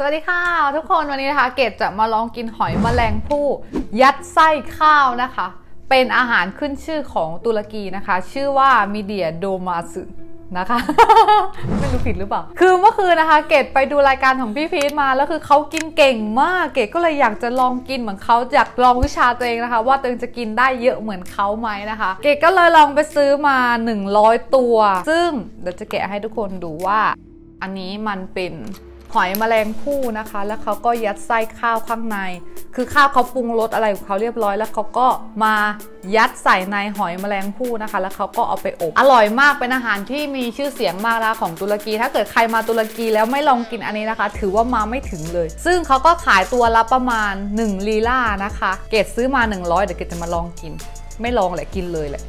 สวัสดีค่ะ ทุกคนวันนี้นะคะ เกดจะมาลองกินหอยแมลงภู่ยัดไส้ข้าวนะคะ เป็นอาหารขึ้นชื่อของตุรกีนะคะ ชื่อว่ามิเดียโดมาสึนะคะ ไม่รู้ผิดหรือเปล่า คือเมื่อคืนนะคะ เกดไปดูรายการของพี่พีทมาแล้วคือเขากินเก่งมาก เกดก็เลยอยากจะลองกินเหมือนเขาอยากลองวิชาตัวเองนะคะ ว่าตัวเองจะกินได้เยอะเหมือนเขาไหมนะคะ เกดก็เลยลองไปซื้อมา 100 ตัว ซึ่งเดี๋ยวจะแกะให้ทุกคนดูว่า อันนี้มันเป็น หอยแมลงภู่นะคะ แล้วเขาก็ยัดไส้ข้าวข้างใน คือข้าวเขาปรุงรสอะไรของเขาเรียบร้อย แล้วเขาก็มายัดใส่ในหอยแมลงภู่นะคะ แล้วเขาก็เอาไปอบอร่อยมากเป็นอาหารที่มีชื่อเสียงมากนะคะของตุรกี ถ้าเกิดใครมาตุรกีแล้วไม่ลองกินอันนี้นะคะ ถือว่ามาไม่ถึงเลย ซึ่งเขาก็ขายตัวละประมาณ 1 ลีลานะคะ เกดซื้อมา 100 เดี๋ยวเกดจะมาลองกิน ไม่ลองแหละกินเลยแหละ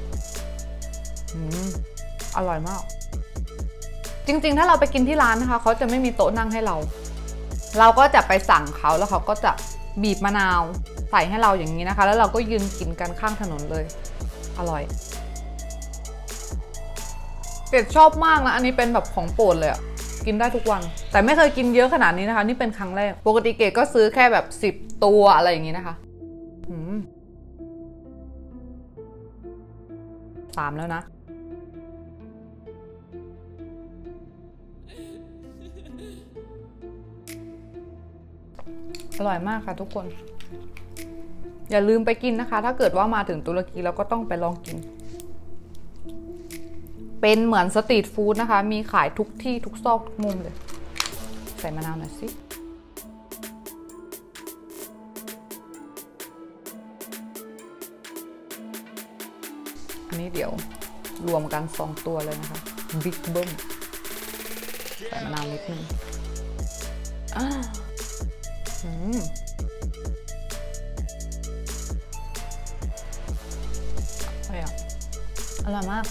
อืมอร่อยมาก จริง ๆ ถ้าเราไปกินที่ร้านนะคะเขาจะไม่มีโต๊ะนั่งให้เรา เราก็จะไปสั่งเขาแล้วเขาก็จะบีบมะนาวใส่ให้เราอย่างนี้นะคะ แล้วเราก็ยืนกินกันข้างถนนเลย อร่อยเกดชอบมากนะอันนี้เป็นแบบของโปรดเลยอะกินได้ทุกวัน แต่ไม่เคยกินเยอะขนาดนี้นะคะ นี่เป็นครั้งแรก ปกติเกดก็ซื้อแค่แบบสิบตัวอะไรอย่างนี้นะคะสามแล้วนะ อร่อยมากค่ะทุกคน อย่าลืมไปกินนะคะ ถ้าเกิดว่ามาถึงตุรกีแล้วก็ต้องไปลองกิน เป็นเหมือนสตรีทฟู้ดนะคะ มีขายทุกที่ทุกซอกทุกมุมเลย ใส่มะนาวหน่อยสิอันนี้เดี๋ยวรวมกันสองตัวเลยนะคะบิ๊กเบิ้มใส่มะนาวนิดนึงอ่า อืมอร่อยอะอร่อยมาก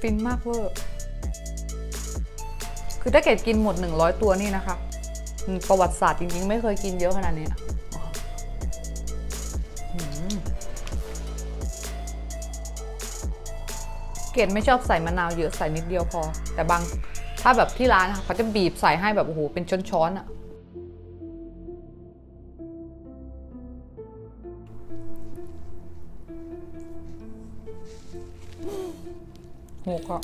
ฟินมากเวอร์ คือถ้าเกดกินหมด 100 ตัวนี่นะคะ ประวัติศาสตร์จริงๆ ไม่เคยกินเยอะขนาดนี้อะเกดไม่ชอบใส่มะนาวเยอะใส่นิดเดียวพอ แต่บางถ้าแบบที่ร้านนะคะเขาจะบีบใส่ให้แบบโอ้โหเป็นช้อนๆอะ หกอะ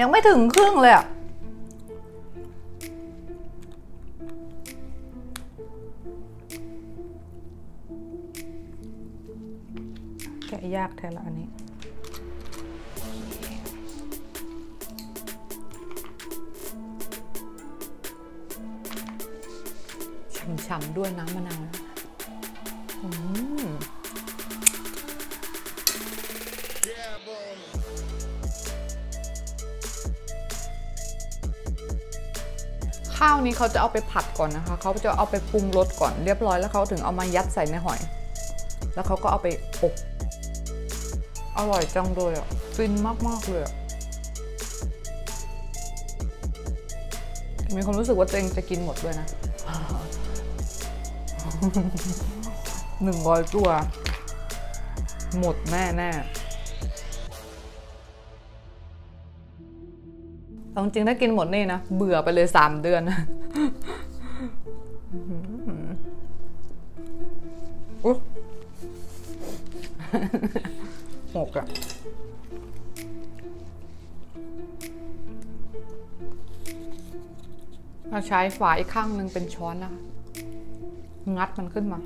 ยังไม่ถึงครึ่งเลยอะแกะยากแทนละอันนี้ฉ่ำๆด้วยน้ำมะนาว ข้าวนี้เขาจะเอาไปผัดก่อนนะคะเขาจะเอาไปปรุงรสก่อนเรียบร้อยแล้วเขาถึงเอามายัดใส่ในหอย แล้วเขาก็เอาไปอบอร่อยจังเลยอะฟินมากๆเลยอะมีความรู้สึกว่าตัวเองจะกินหมดด้วยนะหนึ่งร้อยตัว หมดแน่แน่ ๆเอาจริงถ้ากินหมดนี่นะ เบื่อไปเลยสามเดือนอุ๊ยหกอะเราใช้ฝาอีกข้างหนึ่งเป็นช้อนนะคะงัดมันขึ้นมา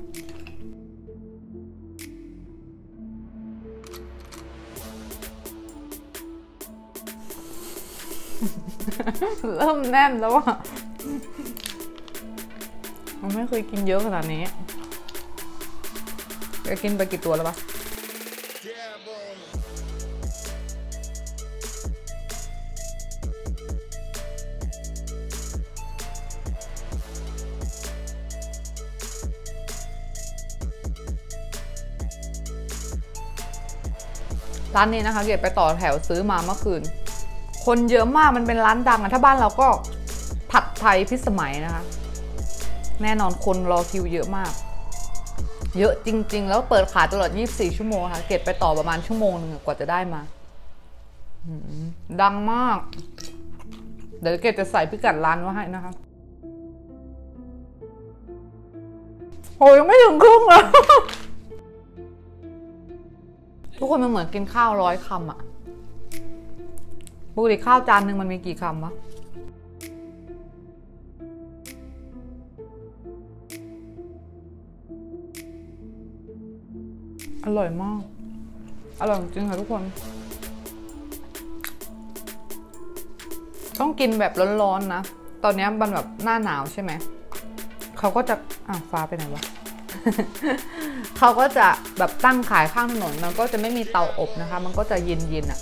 เริ่มแน่นแล้วอะมันไม่เคยกินเยอะขนาดนี้จะกินไปกี่ตัวแล้วปะร้านนี้นะคะ เกดไปต่อแถวซื้อมาเมื่อคืน คนเยอะมากมันเป็นร้านดังอะถ้าบ้านเราก็ผัดไทยพิสมัยนะคะ แน่นอนคนรอคิวเยอะมาก เยอะจริง ๆ แล้วเปิดขายตลอด 24 ชั่วโมงค่ะ เกดไปต่อประมาณชั่วโมงหนึ่งกว่าจะได้มาดังมาก เดี๋ยวเกดจะใส่พิกัดร้านไว้ให้นะคะโอ้ยังไม่ถึงครึ่งเลยทุกคนมันเหมือนกินข้าวร้อยคำอะ ปกติข้าวจานหนึ่งมันมีกี่คำวะอร่อยมาก อร่อยจริงค่ะทุกคน ต้องกินแบบร้อนๆนะ ตอนนี้มันแบบหน้าหนาวใช่ไหม เขาก็จะ อะฟ้าไปไหนวะ เขาก็จะแบบตั้งขายข้างถนน มันก็จะไม่มีเตาอบนะคะ มันก็จะเย็นๆอะ่ะ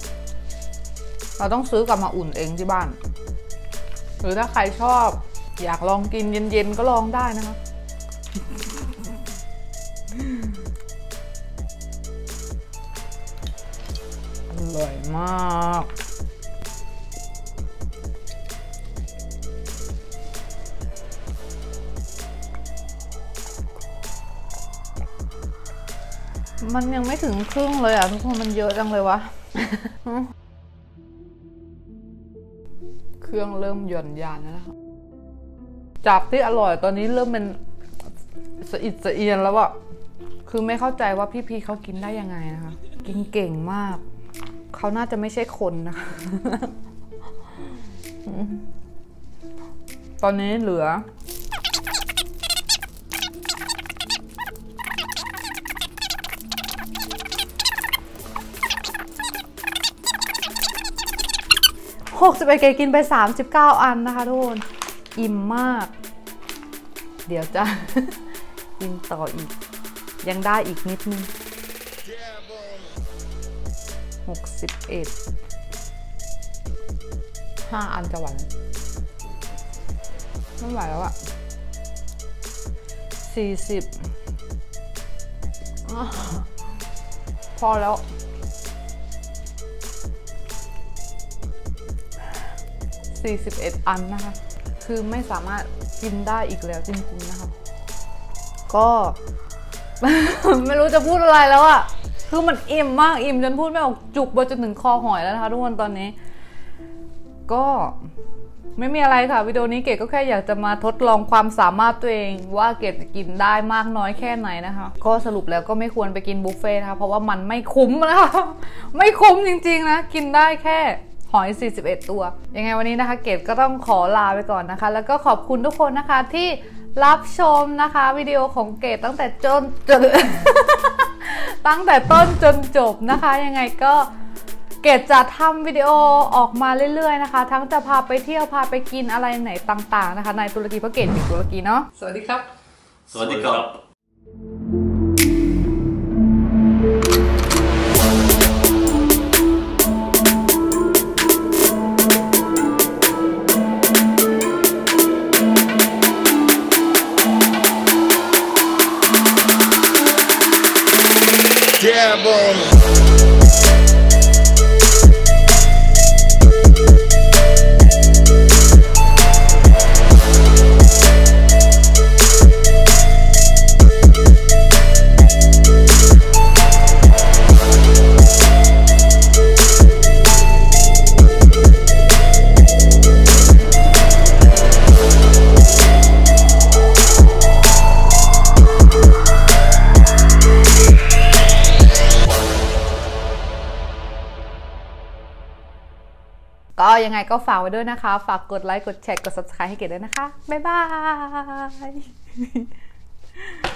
เราต้องซื้อกลับมาอุ่นเองที่บ้าน หรือถ้าใครชอบอยากลองกินเย็นๆก็ลองได้นะคะอร่อยมากมันยังไม่ถึงครึ่งเลยอะ ทุกคนมันเยอะจังเลยวะ เครื่องเริ่มหย่อนยานแล้วนะคะจากที่อร่อยตอนนี้เริ่มเป็นสะอิดสะเอียนแล้วอะคือไม่เข้าใจว่าพี่พีเขากินได้ยังไงนะคะ กินเก่งมาก เขาน่าจะไม่ใช่คนนะคะ ตอนนี้เหลือ หกสิบเอ็ดเกกินไปสามสิบเก้าอันนะคะทุกคนอิ่มมาก เดี๋ยวจะกินต่ออีก ยังได้อีกนิดนึงหกสิบเอ็ดห้าอันจะไหวไหมไม่ไหวแล้วอะสี่สิบพอแล้ว 41 อันนะคะ คือไม่สามารถกินได้อีกแล้วจริงๆนะคะ ก็ ไม่รู้จะพูดอะไรแล้วอะคือมันอิ่มมากอิ่มจนพูดไม่ออกจุกไปจนถึงคอหอยแล้วนะคะทุกคนตอนนี้ ก็ไม่มีอะไรค่ะวิดีโอนี้เกดก็แค่อยากจะมาทดลองความสามารถตัวเอง ว่าเกดจะกินได้มากน้อยแค่ไหนนะคะ ก็สรุปแล้วก็ไม่ควรไปกินบุฟเฟ่ต์นะคะเพราะว่ามันไม่คุ้มนะคะไม่คุ้มจริงๆนะ กินได้แค่ หอย 41 ตัว ยังไงวันนี้นะคะ เกดก็ต้องขอลาไปก่อนนะคะ แล้วก็ขอบคุณทุกคนนะคะที่รับชมนะคะวิดีโอของเกดตั้งแต่จนจนตั้งแต่ต้นจนจบนะคะ ยังไงก็เกดจะทำวิดีโอออกมาเรื่อยๆนะคะ ทั้งจะพาไปเที่ยวพาไปกินอะไรไหนต่าง ๆ นะคะในตุรกีเพราะเกดอยู่ตุรกีเนาะสวัสดีครับ สวัสดีครับ Gabon. ก็ยังไงก็ฝากไว้ด้วยนะคะ ฝากกดไลค์ กดแชร์ กด subscribe ให้เกดด้วยนะคะ บ๊ายบาย